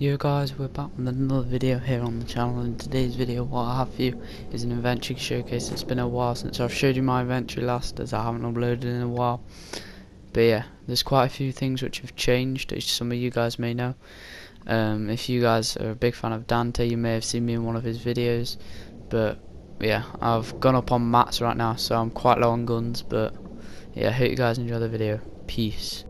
Yo guys, we're back with another video here on the channel and today's video what I have for you is an inventory showcase. It's been a while since I've showed you my inventory last as I haven't uploaded in a while. But yeah, there's quite a few things which have changed as some of you guys may know. Um, if you guys are a big fan of Dante you may have seen me in one of his videos. But yeah, I've gone up on mats right now so I'm quite low on guns but yeah, I hope you guys enjoy the video. Peace.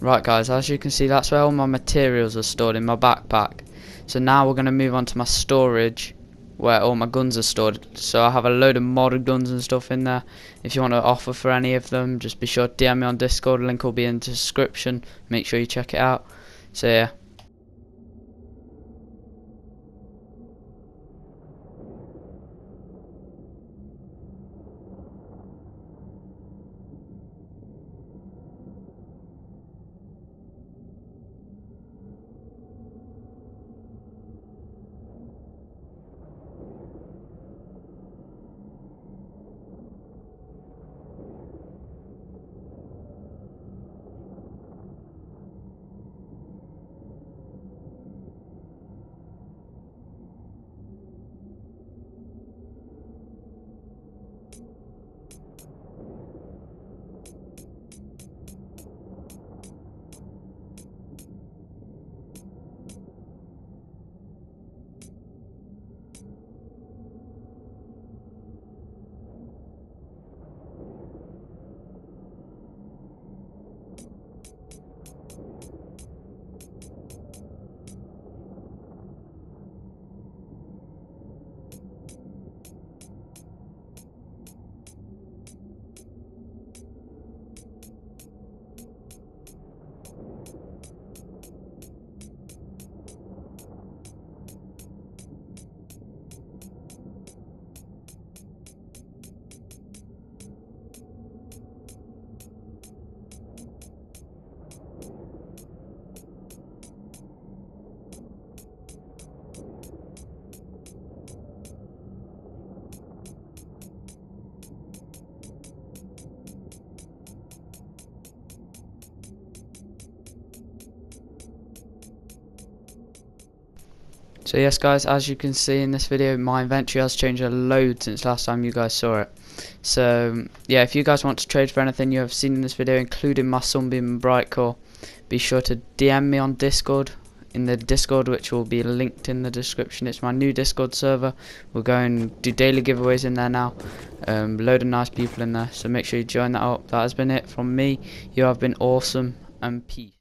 Right guys, as you can see that's where all my materials are stored in my backpack. So now we're going to move on to my storage where all my guns are stored. So I have a load of modded guns and stuff in there. If you want to offer for any of them, just be sure to DM me on Discord. Link will be in the description. Make sure you check it out. So yeah. So yes guys, as you can see in this video, my inventory has changed a load since last time you guys saw it. So yeah, if you guys want to trade for anything you have seen in this video, including my Sunbeam and Bright Core, be sure to DM me on Discord, in the Discord which will be linked in the description. It's my new Discord server. We're going to do daily giveaways in there now. Um, load of nice people in there, so make sure you join that up. That has been it from me. You have been awesome, and peace.